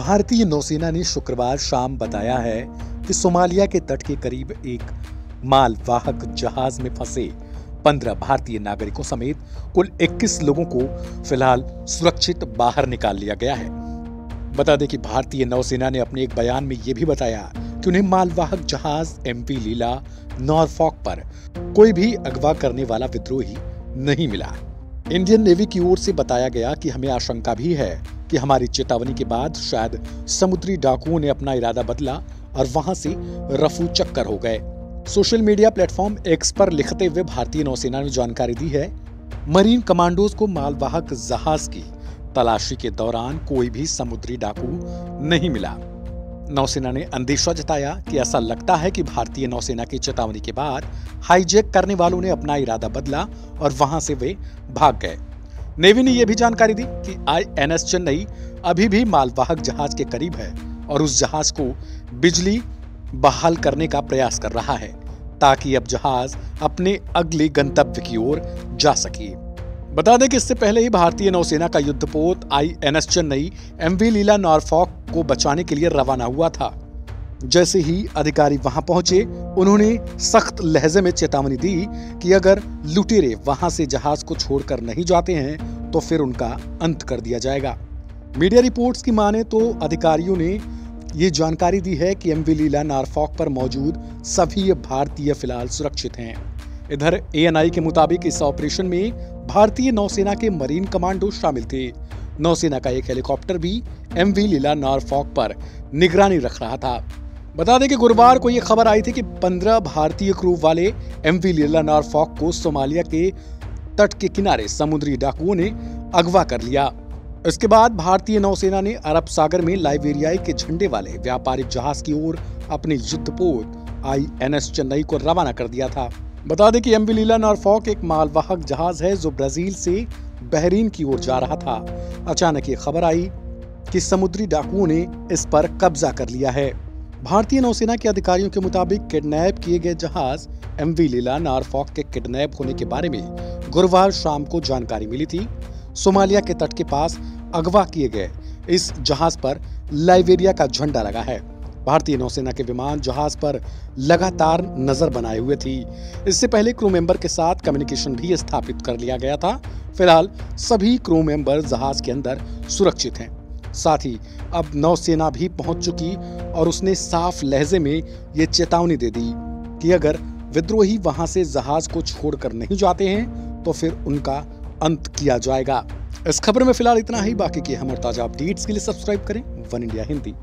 भारतीय नौसेना ने शुक्रवार शाम बताया है कि सोमालिया के तट के करीब एक मालवाहक जहाज़ में फंसे 15 भारतीय नागरिकों समेत कुल 21 लोगों को फ़िलहाल सुरक्षित बाहर निकाल लिया गया है। बता दें कि भारतीय नौसेना ने अपने एक बयान में यह भी बताया कि उन्हें मालवाहक जहाज़ एमपी लीला नॉरफॉक पर कोई भी अगवा करने वाला विद्रोही नहीं मिला। इंडियन नेवी की ओर से बताया गया कि हमें आशंका भी है कि हमारी चेतावनी के बाद शायद समुद्री डाकुओं ने अपना इरादा बदला और वहाँ से रफू चक्कर हो गए। सोशल मीडिया प्लेटफॉर्म एक्स पर लिखते हुए भारतीय नौसेना ने जानकारी दी है, मरीन कमांडोज को मालवाहक जहाज़ की तलाशी के दौरान कोई भी समुद्री डाकू नहीं मिला। नौसेना ने अंदेशा जताया कि ऐसा लगता है कि भारतीय नौसेना की चेतावनी के बाद हाईजेक करने वालों ने अपना इरादा बदला और वहाँ से वे भाग गए। नेवी ने यह भी जानकारी दी कि आईएनएस चेन्नई अभी भी मालवाहक जहाज़ के करीब है और उस जहाज़ को बिजली बहाल करने का प्रयास कर रहा है ताकि अब जहाज़ अपने अगले गंतव्य की ओर जा सके। बता दें कि इससे पहले ही भारतीय नौसेना का युद्धपोत I N S Chennai M V Lila Norfolk को बचाने के लिए रवाना हुआ था। जैसे ही अधिकारी वहाँ पहुँचे, उन्होंने सख्त लहजे में चेतावनी दी कि अगर लुटेरे वहाँ से जहाज़ को छोड़कर नहीं जाते हैं तो फिर उनका अंत कर दिया जाएगा। मीडिया रिपोर्ट्स की माने तो अधिकारियों ने ये जानकारी दी है कि एम वी लीला नारफॉक पर मौजूद सभी भारतीय फ़िलहाल सुरक्षित हैं। इधर एएनआई के मुताबिक इस ऑपरेशन में भारतीय नौसेना के मरीन कमांडो शामिल थे। नौसेना का एक हेलीकॉप्टर भी एमवी लीला नॉरफॉक पर निगरानी रख रहा था। बता दें कि गुरुवार को यह खबर आई थी कि 15 भारतीय क्रू वाले एमवी लीला नॉरफॉक को सोमालिया के तट के किनारे समुद्री डाकुओं ने अगवा कर लिया। इसके बाद भारतीय नौसेना ने अरब सागर में लाइबेरियाई के झंडे वाले व्यापारिक जहाज़ की ओर अपने युद्धपोत आईएनएस चेन्नई को रवाना कर दिया था। बता दें कि एम एमवी लीला नॉरफॉक एक मालवाहक जहाज़ है जो ब्राज़ील से बहरीन की ओर जा रहा था। अचानक ये खबर आई कि समुद्री डाकुओं ने इस पर कब्जा कर लिया है। भारतीय नौसेना के अधिकारियों के मुताबिक किडनैप किए गए जहाज़ एमवी लीला नारफॉक के किडनैप होने के बारे में गुरुवार शाम को जानकारी मिली थी। सोमालिया के तट के पास अगवा किए गए इस जहाज़ पर लाइबेरिया का झंडा लगा है। भारतीय नौसेना के विमान जहाज़ पर लगातार नज़र बनाए हुए थी। इससे पहले क्रू मेंबर के साथ कम्युनिकेशन भी स्थापित कर लिया गया था। फ़िलहाल सभी क्रू मेंबर जहाज़ के अंदर सुरक्षित हैं। साथ ही अब नौसेना भी पहुँच चुकी और उसने साफ़ लहजे में ये चेतावनी दे दी कि अगर विद्रोही वहाँ से जहाज़ को छोड़कर नहीं जाते हैं तो फिर उनका अंत किया जाएगा। इस खबर में फ़िलहाल इतना ही। बाकी के हम और ताज़ा अपडेट्स के लिए सब्सक्राइब करें वन इंडिया हिंदी।